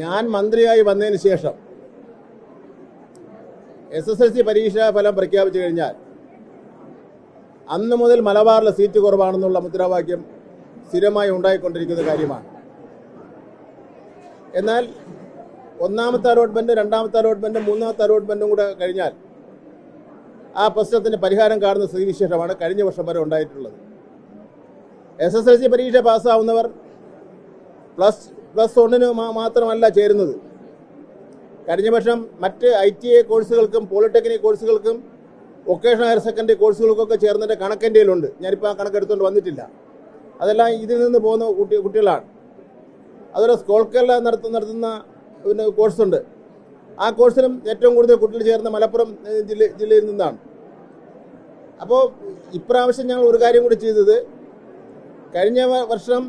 ഞാൻ മന്ത്രിയായി വന്നതിന് ശേഷം എസ് എസ് എൽ സി പരീക്ഷാ ഫലം പ്രഖ്യാപിച്ചു കഴിഞ്ഞാൽ അന്ന് മുതൽ മലബാറിലെ സീറ്റ് കുറവാണെന്നുള്ള മുദ്രാവാക്യം സ്ഥിരമായി ഉണ്ടായിക്കൊണ്ടിരിക്കുന്ന കാര്യമാണ്. എന്നാൽ ഒന്നാമത്തെ അലോട്ട്മെന്റ് രണ്ടാമത്തെ അലോട്ട്മെന്റ് മൂന്നാമത്തെ അലോട്ട്മെന്റും കൂടെ കഴിഞ്ഞാൽ ആ പ്രശ്നത്തിന് പരിഹാരം കാണുന്ന സ്ഥിതിവിശേഷമാണ് കഴിഞ്ഞ വർഷം വരെ ഉണ്ടായിട്ടുള്ളത്. എസ് എസ് എൽ സി പരീക്ഷ പാസ്സാവുന്നവർ പ്ലസ് പ്ലസ് ഒന്നിന് മാത്രമല്ല ചേരുന്നത്. കഴിഞ്ഞ വർഷം മറ്റ് ഐ ടി ഐ കോഴ്സുകൾക്കും പോളിടെക്നിക് കോഴ്സുകൾക്കും വൊക്കേഷണൽ ഹയർ സെക്കൻഡറി കോഴ്സുകൾക്കൊക്കെ ചേർന്നതിന്റെ കണക്കെന്റെ ഉണ്ട് ഞാനിപ്പോൾ ആ കണക്കെടുത്തുകൊണ്ട് വന്നിട്ടില്ല. അതെല്ലാം ഇതിൽ നിന്ന് പോകുന്ന കുട്ടി കുട്ടികളാണ്. അതുപോലെ സ്കോൾ കേരള നടത്ത നടത്തുന്ന പിന്നെ കോഴ്സുണ്ട്. ആ കോഴ്സിനും ഏറ്റവും കൂടുതൽ കുട്ടികൾ ചേർന്ന മലപ്പുറം ജില്ല ജില്ലയിൽ നിന്നാണ്. അപ്പോൾ ഇപ്രാവശ്യം ഞങ്ങൾ ഒരു കാര്യം കൂടി ചെയ്തത്. കഴിഞ്ഞ വർഷം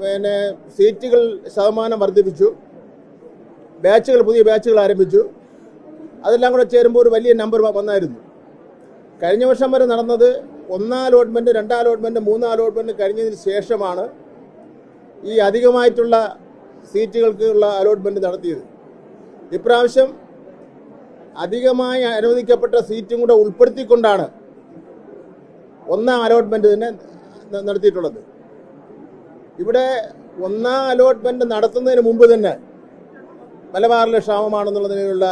പിന്നെ സീറ്റുകൾ ശതമാനം വർദ്ധിപ്പിച്ചു. ബാച്ചുകൾ പുതിയ ബാച്ചുകൾ ആരംഭിച്ചു. അതെല്ലാം കൂടെ ചേരുമ്പോൾ ഒരു വലിയ നമ്പർ വന്നായിരുന്നു. കഴിഞ്ഞ വർഷം വരെ നടന്നത് ഒന്നാം അലോട്ട്മെന്റ് രണ്ടാം അലോട്ട്മെന്റ് മൂന്നാം അലോട്ട്മെന്റ് കഴിഞ്ഞതിന് ശേഷമാണ് ഈ അധികമായിട്ടുള്ള സീറ്റുകൾക്കുള്ള അലോട്ട്മെന്റ് നടത്തിയത്. ഇപ്രാവശ്യം അധികമായി അനുവദിക്കപ്പെട്ട സീറ്റും കൂടെ ഉൾപ്പെടുത്തിക്കൊണ്ടാണ് ഒന്നാം അലോട്ട്മെന്റ് തന്നെ നടത്തിയിട്ടുള്ളത്. ഇവിടെ ഒന്നാം അലോട്ട്മെന്റ് നടത്തുന്നതിന് മുമ്പ് തന്നെ മലബാറിലെ ക്ഷാമമാണെന്നുള്ളതിനുള്ള നിലയിലുള്ള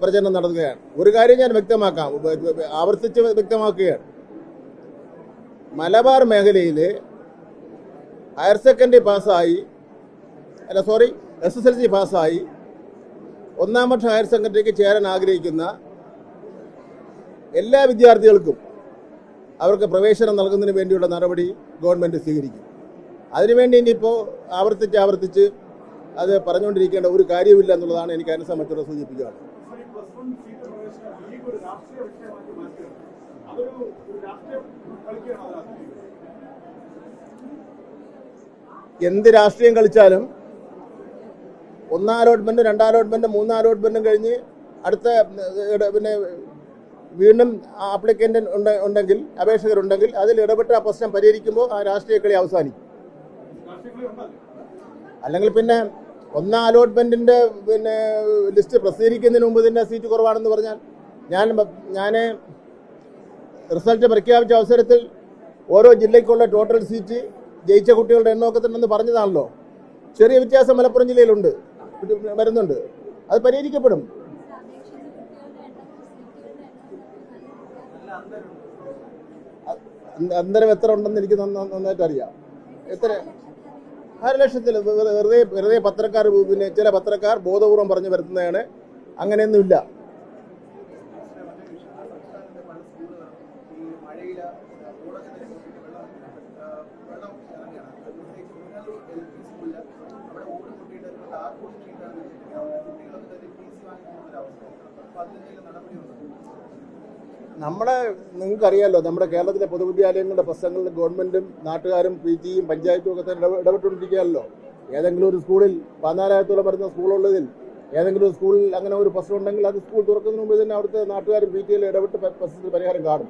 പ്രചരണം നടത്തുകയാണ്. ഒരു കാര്യം ഞാൻ വ്യക്തമാക്കാം. ആവർത്തിച്ച് വ്യക്തമാക്കുകയാണ്. മലബാർ മേഖലയിൽ ഹയർ സെക്കൻഡറി പാസ്സായി അല്ല sorry S S L C പാസ്സായി ഒന്നാം വർഷം ഹയർ സെക്കൻഡറിക്ക് ചേരാൻ ആഗ്രഹിക്കുന്ന എല്ലാ വിദ്യാർത്ഥികൾക്കും അവർക്ക് പ്രവേശനം നൽകുന്നതിന് വേണ്ടിയുള്ള നടപടി ഗവൺമെന്റ് സ്വീകരിക്കും. അതിനുവേണ്ടി ഇനിയിപ്പോൾ ആവർത്തിച്ച് ആവർത്തിച്ച് അത് പറഞ്ഞുകൊണ്ടിരിക്കേണ്ട ഒരു കാര്യമില്ല എന്നുള്ളതാണ് എനിക്ക് അതിനെ സംബന്ധിച്ചുള്ള സൂചിപ്പിക്കുകയാണ് എന്ത് രാഷ്ട്രീയം കളിച്ചാലും ഒന്നാം അലോട്ട്മെന്റ് രണ്ടാം അലോട്ട്മെന്റ് മൂന്നാം അലോട്ട്മെന്റും കഴിഞ്ഞ് അടുത്ത പിന്നെ വീണ്ടും ആപ്ലിക്കന്റ് ഉണ്ടെങ്കിൽ അപേക്ഷകരുണ്ടെങ്കിൽ അതിൽ ഇടപെട്ട് ആ പ്രശ്നം പരിഹരിക്കുമ്പോൾ ആ രാഷ്ട്രീയ കളി അവസാനിക്കും. അല്ലെങ്കിൽ പിന്നെ ഒന്നാം അലോട്ട്മെന്റിന്റെ പിന്നെ ലിസ്റ്റ് പ്രസിദ്ധീകരിക്കുന്നതിന് മുമ്പ് തന്നെ സീറ്റ് കുറവാണെന്ന് പറഞ്ഞാൽ ഞാൻ ഞാൻ റിസൾട്ട് പ്രഖ്യാപിച്ച അവസരത്തിൽ ഓരോ ജില്ലയ്ക്കുള്ള ടോട്ടൽ സീറ്റ് ജയിച്ച കുട്ടികളുടെ എണ്ണമൊക്കെ തന്നെ പറഞ്ഞതാണല്ലോ. ചെറിയ വ്യത്യാസം മലപ്പുറം ജില്ലയിലുണ്ട്. വരുന്നുണ്ട്. അത് പരിഹരിക്കപ്പെടും. അന്തരം എത്ര ഉണ്ടെന്ന് എനിക്ക് നന്നായിട്ട് അറിയാം എത്ര ആറ് ലക്ഷത്തിൽ വെറുതെ വെറുതെ പത്രക്കാർ പിന്നെ ചില പത്രക്കാർ ബോധപൂർവം പറഞ്ഞു വരുത്തുന്നതാണ് അങ്ങനെയൊന്നുമില്ല ഈ നമ്മുടെ നിങ്ങൾക്കറിയാലോ നമ്മുടെ കേരളത്തിലെ പൊതുവിദ്യാലയങ്ങളുടെ പ്രശ്നങ്ങളിൽ ഗവൺമെന്റും നാട്ടുകാരും പി ടിയും പഞ്ചായത്തും ഒക്കെ തന്നെ ഇടപെട്ടുകൊണ്ടിരിക്കുകയല്ലോ ഏതെങ്കിലും ഒരു സ്കൂളിൽ പതിനാലായിരത്തോളം വരുന്ന സ്കൂളുള്ളതിൽ ഏതെങ്കിലും ഒരു സ്കൂളിൽ അങ്ങനെ ഒരു പ്രശ്നം ഉണ്ടെങ്കിൽ അത് സ്കൂൾ തുറക്കുന്നതിന് മുമ്പ് തന്നെ അവിടുത്തെ നാട്ടുകാരും പി ടിയിലും ഇടപെട്ട് പ്ര- പ്രശ്നത്തിന് പരിഹാരം കാണും.